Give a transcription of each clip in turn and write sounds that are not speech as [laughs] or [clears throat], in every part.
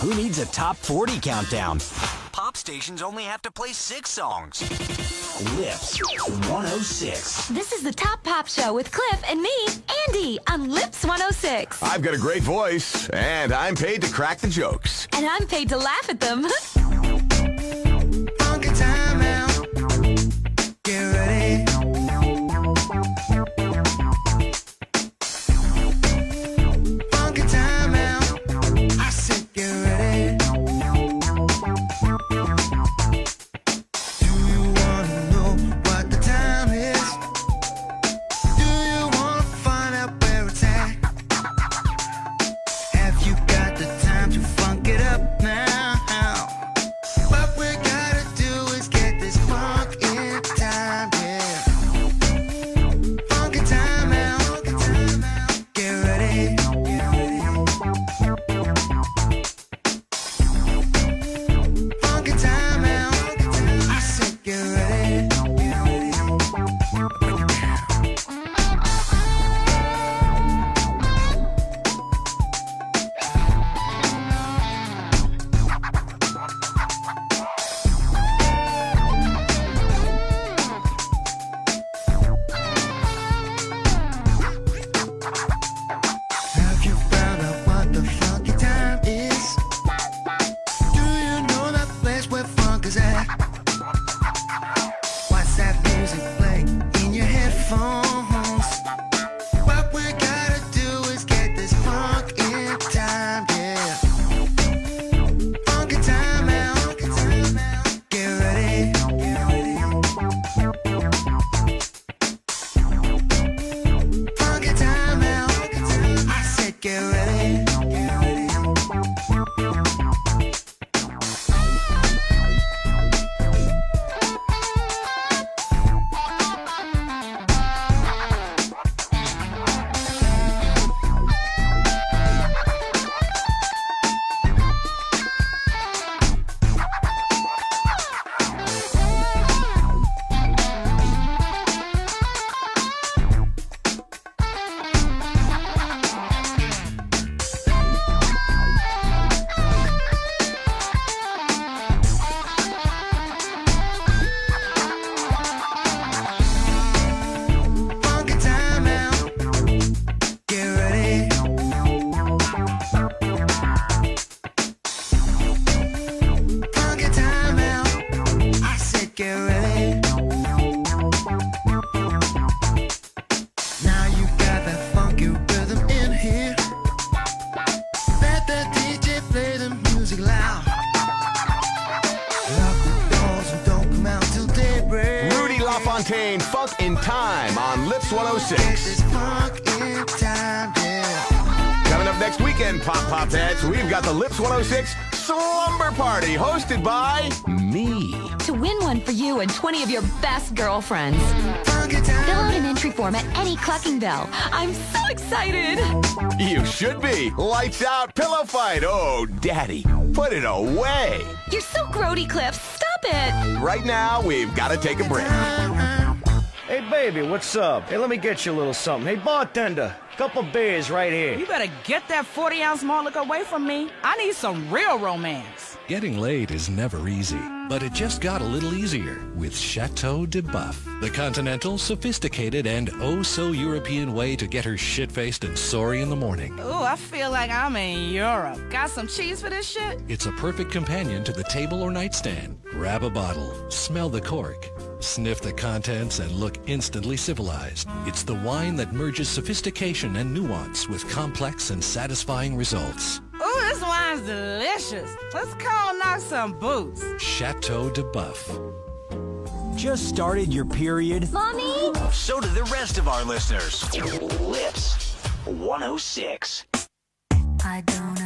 Who needs a top 40 countdown? Pop stations only have to play six songs. Lips 106. This is the Top Pop Show with Cliff and me, Andee, on Lips 106. I've got a great voice, and I'm paid to crack the jokes. And I'm paid to laugh at them. [laughs] on 106. this funk in time, yeah. Coming up next weekend, Pop Pop Heads, we've got the Lips 106 Slumber Party hosted by me. to win one for you and 20 of your best girlfriends. Fill out an entry form at any Cluckin' Bell. I'm so excited. You should be. Lights out, pillow fight. Oh, daddy, put it away. You're so grody, Cliff. Stop it. Right now, we've got to take a break. Hey, baby, what's up? Hey, let me get you a little something. Hey, bartender, couple beers right here. You better get that 40 ounce malt liquor away from me. I need some real romance. Getting laid is never easy, but it just got a little easier with Chateau de Buff, the continental, sophisticated, and oh so European way to get her shit-faced and sorry in the morning. Ooh, I feel like I'm in Europe. Got some cheese for this shit? It's a perfect companion to the table or nightstand. Grab a bottle, smell the cork, sniff the contents, and look instantly civilized. It's the wine that merges sophistication and nuance with complex and satisfying results. Ooh, this wine's delicious. Let's call knock some boots. Chateau de Buff. Just started your period? Mommy? So do the rest of our listeners. Lips 106. I don't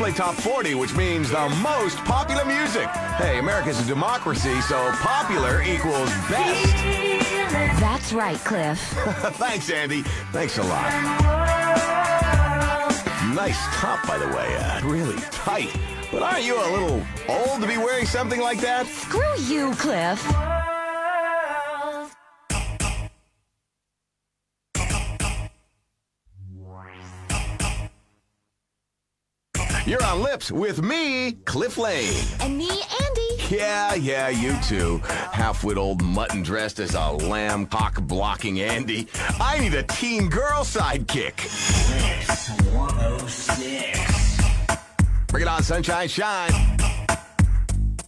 only top 40, which means the most popular music. Hey, America's a democracy, so popular equals best. That's right, Cliff. [laughs] Thanks, Andee. Thanks a lot. Nice top, by the way. Uh, really tight. But aren't you a little old to be wearing something like that? Screw you, Cliff. You're on Lips with me, Cliff Lane. And me, Andee. Yeah, yeah, you too. Half-wit old mutton dressed as a lamb cock blocking Andee. I need a teen girl sidekick. Lips 106. Bring it on, sunshine, shine.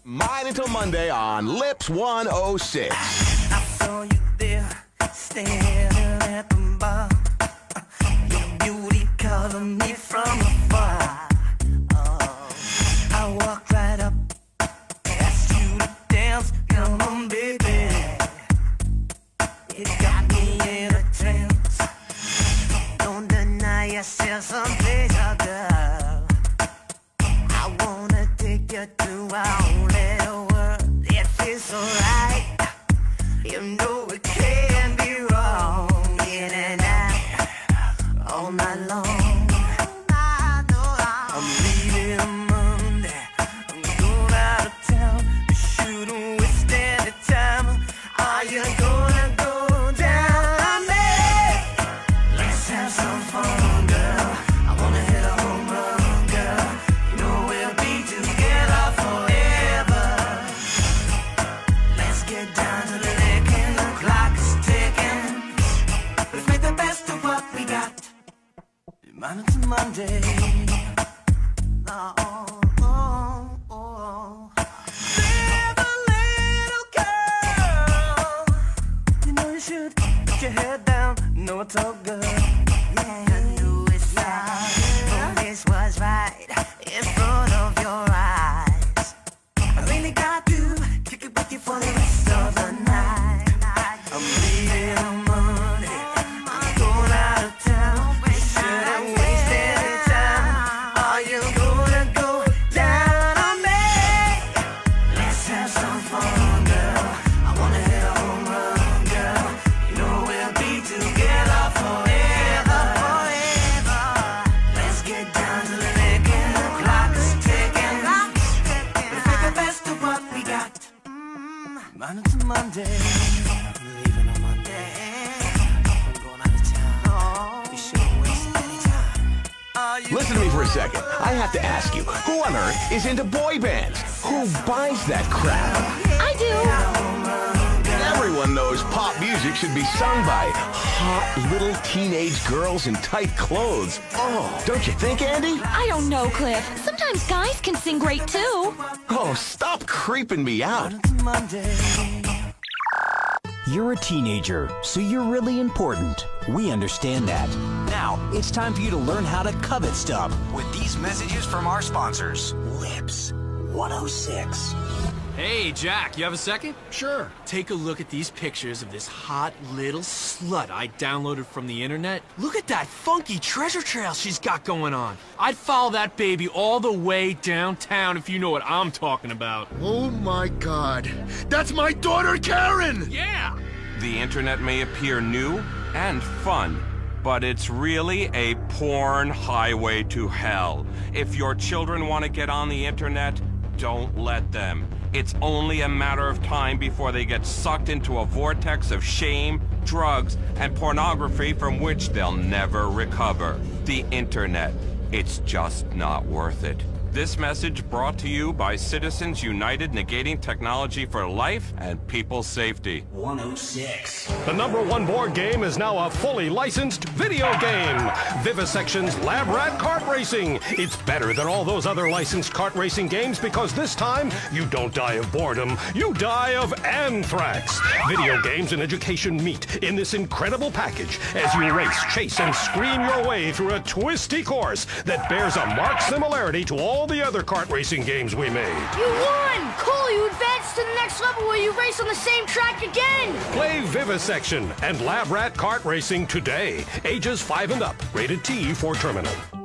Mine until Monday on Lips 106. I saw you there, standing at the bar. Your beauty calling me from some I have to ask you, who on earth is into boy bands? Who buys that crap? I do. Everyone knows pop music should be sung by hot little teenage girls in tight clothes. Oh, don't you think, Andee? I don't know, Cliff. Sometimes guys can sing great too. Oh, stop creeping me out. You're a teenager, so you're really important. We understand that. Now, it's time for you to learn how to covet stuff with these messages from our sponsors. Lips 106. Hey, Jack, you have a second? Sure. Take a look at these pictures of this hot little slut I downloaded from the internet. Look at that funky treasure trail she's got going on. I'd follow that baby all the way downtown if you know what I'm talking about. Oh my god. That's my daughter Karen! Yeah! The internet may appear new and fun, but it's really a porn highway to hell. If your children want to get on the internet, don't let them. It's only a matter of time before they get sucked into a vortex of shame, drugs, and pornography from which they'll never recover. The internet. It's just not worth it. This message brought to you by Citizens United Negating Technology for Life and People's Safety. 106. The number one board game is now a fully licensed video game. Vivisection's Lab Rat Kart Racing. It's better than all those other licensed kart racing games because this time you don't die of boredom, you die of anthrax. Video games and education meet in this incredible package as you race, chase, and scream your way through a twisty course that bears a marked similarity to all the other kart racing games we made. You won! Cool, you advanced to the next level where you race on the same track again! Play Vivisection and Lab Rat Kart Racing today. Ages 5 and up. Rated T for terminal.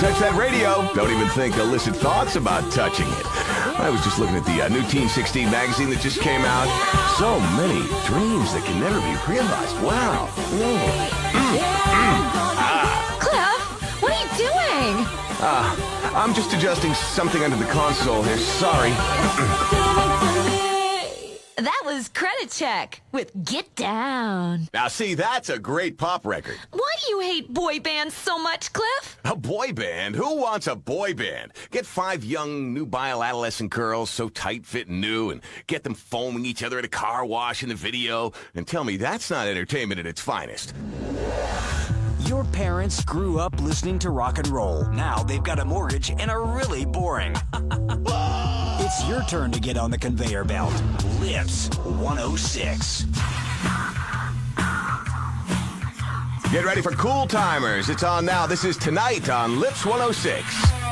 Touch that radio. Don't even think illicit thoughts about touching it. I was just looking at the uh, new Teen 16 magazine that just came out. So many dreams that can never be realized. Wow. Mm. Mm. Ah. Cliff, what are you doing? Ah, I'm just adjusting something under the console here. Sorry. [clears throat] That was Credit Check with Get Down. Now, see, that's a great pop record. Why do you hate boy bands so much, Cliff? A boy band? Who wants a boy band? Get five young, nubile adolescent girls, so tight, fit, and new, and get them foaming each other at a car wash in the video, and tell me that's not entertainment at its finest. Your parents grew up listening to rock and roll. Now they've got a mortgage and are really boring. [laughs] it's your turn to get on the conveyor belt. Lips 106. Get ready for Cool Timers. It's on now. This is tonight on Lips 106.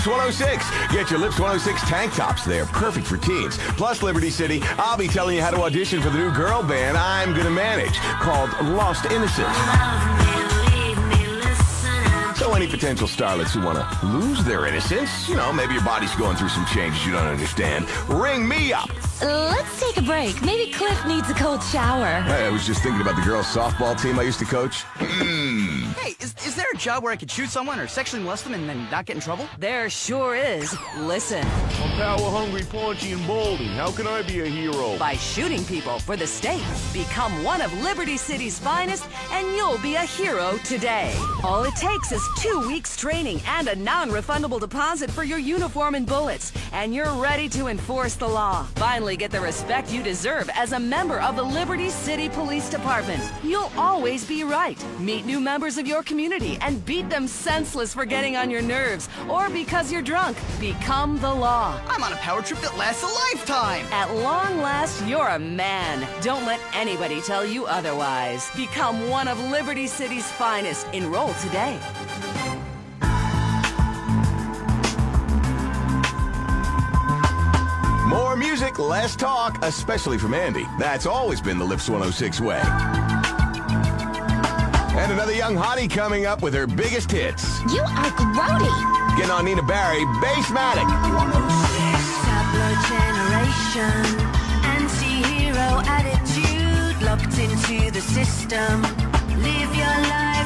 Lips 106. Get your Lips 106 tank tops. They're perfect for teens. Plus, Liberty City, I'll be telling you how to audition for the new girl band I'm gonna manage called Lost Innocence. So any potential starlets who want to lose their innocence, you know, maybe your body's going through some changes you don't understand, ring me up. Let's take a break. Maybe Cliff needs a cold shower. Hey, I was just thinking about the girls' softball team I used to coach. Mm. Hey, is, is there a job where I could shoot someone or sexually molest them and then not get in trouble? There sure is. Listen. I'm power hungry, paunchy, and balding. How can I be a hero? By shooting people for the state. Become one of Liberty City's finest, and you'll be a hero today. All it takes is two weeks training and a non-refundable deposit for your uniform and bullets, and you're ready to enforce the law. Finally get the respect you deserve as a member of the Liberty City Police Department. You'll always be right. Meet new members of your community and beat them senseless for getting on your nerves or because you're drunk. Become the law. I'm on a power trip that lasts a lifetime. At long last, you're a man. Don't let anybody tell you otherwise. Become one of Liberty City's finest. Enroll today. More music, less talk, especially from Andee. That's always been the Lips 106 way. And another young hottie coming up with her biggest hits. You are grody. Getting on Nina Barry, Bassmatic. Tableau generation, anti-hero attitude, locked into the system. Live your life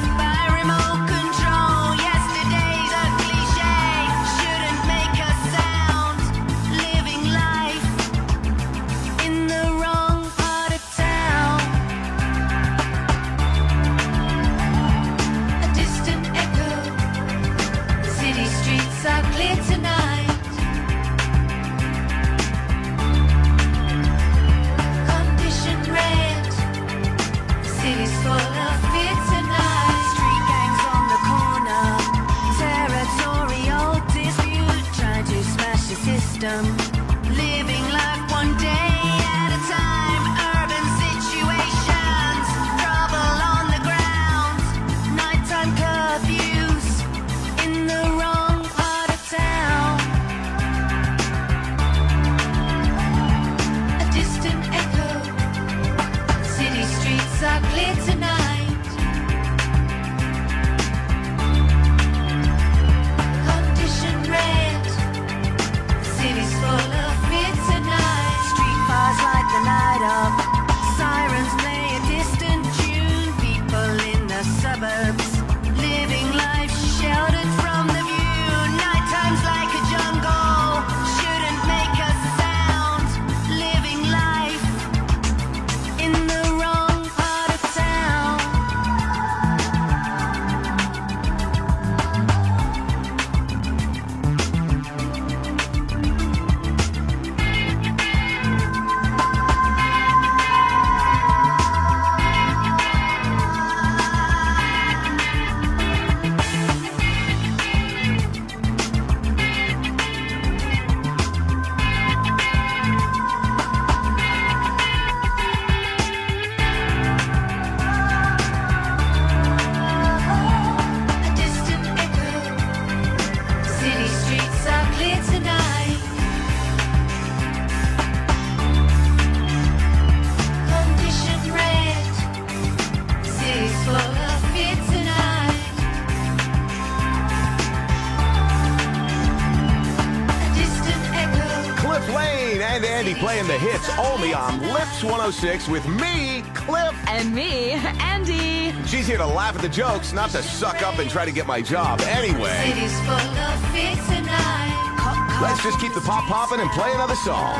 106 with me, Cliff. And me, Andee. She's here to laugh at the jokes, not to suck up and try to get my job. Anyway, City's full of fear tonight. let's just keep the pop popping and play another song.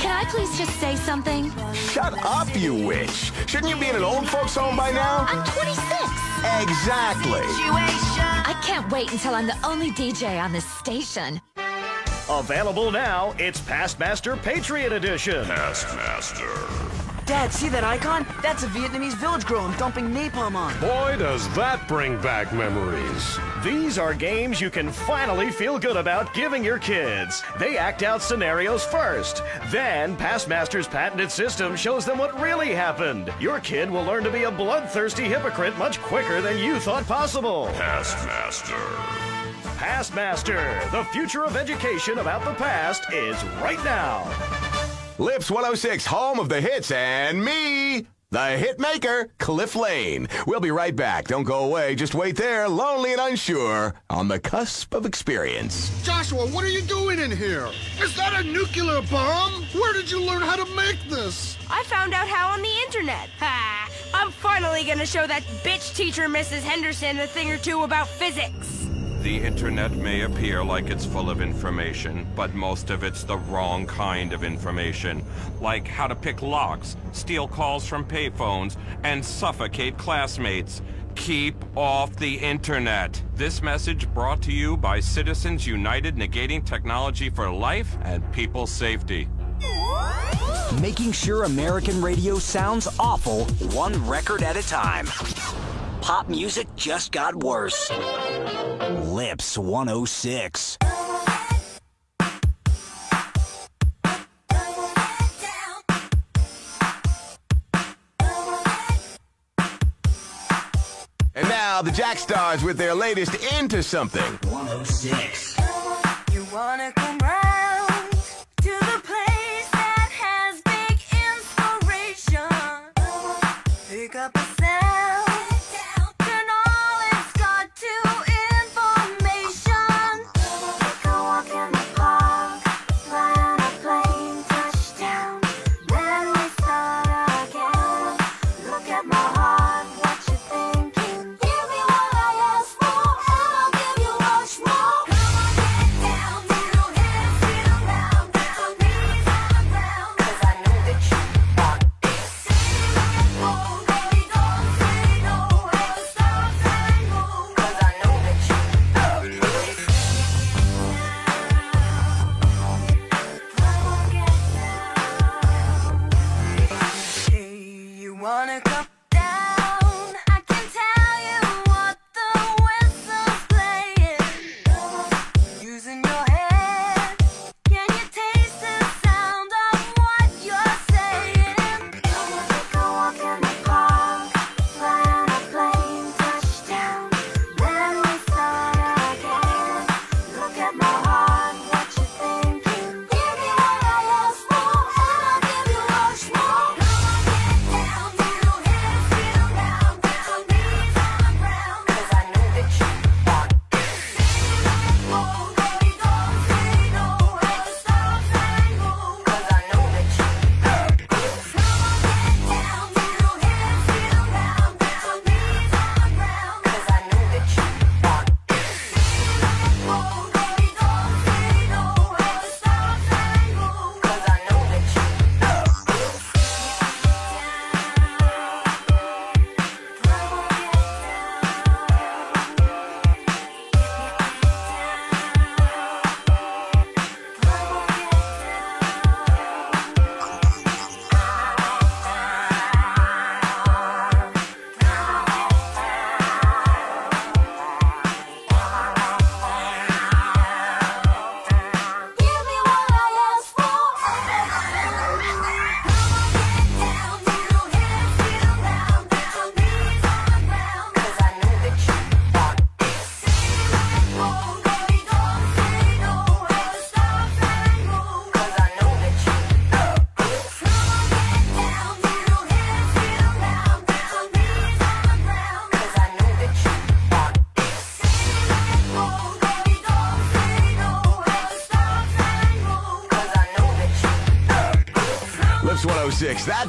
Can I please just say something? Shut up, you witch. Shouldn't you be in an old folks home by now? I'm 26. Exactly. I can't wait until I'm the only DJ on this station. Available now, it's Pastmaster Patriot Edition. Pastmaster. Dad, see that icon? That's a Vietnamese village girl I'm dumping napalm on. Boy, does that bring back memories. These are games you can finally feel good about giving your kids. They act out scenarios first. Then, Pastmaster's patented system shows them what really happened. Your kid will learn to be a bloodthirsty hypocrite much quicker than you thought possible. Pastmaster. Pastmaster, the future of education about the past is right now. Lips 106, home of the hits, and me, the hit maker, Cliff Lane. We'll be right back. Don't go away. Just wait there, lonely and unsure, on the cusp of experience. Joshua, what are you doing in here? Is that a nuclear bomb? Where did you learn how to make this? I found out how on the internet. [laughs] Ha! I'm finally gonna show that bitch teacher, Mrs. Henderson, a thing or two about physics. The internet may appear like it's full of information, but most of it's the wrong kind of information. Like how to pick locks, steal calls from payphones, and suffocate classmates. Keep off the internet. This message brought to you by Citizens United Negating Technology for Life and People's Safety. Making sure American radio sounds awful one record at a time. Pop music just got worse. Lips 106. And now the Jack Stars with their latest Into Something. 106.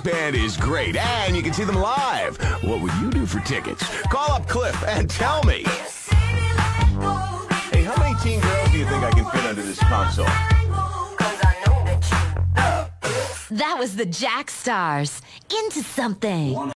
Band is great, and you can see them live. What would you do for tickets? Call up Cliff and tell me. Hey, how many teen girls do you think I can fit under this console? That was the Jack Stars. Into something.